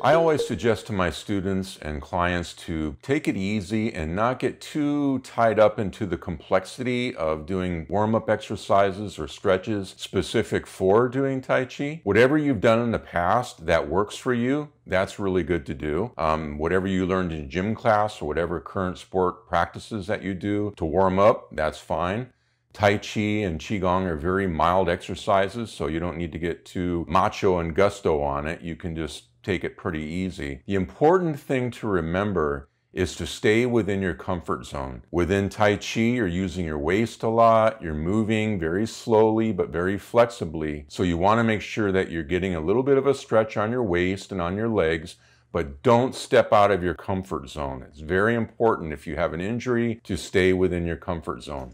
I always suggest to my students and clients to take it easy and not get too tied up into the complexity of doing warm-up exercises or stretches specific for doing Tai Chi. Whatever you've done in the past that works for you, that's really good to do. Um, whatever you learned in gym class or whatever current sport practices that you do to warm up, that's fine. Tai Chi and Qigong are very mild exercises, so you don't need to get too macho and gusto on it. You can just take it pretty easy. The important thing to remember is to stay within your comfort zone. Within Tai Chi, you're using your waist a lot, you're moving very slowly but very flexibly. So you want to make sure that you're getting a little bit of a stretch on your waist and on your legs, but don't step out of your comfort zone. It's very important if you have an injury to stay within your comfort zone.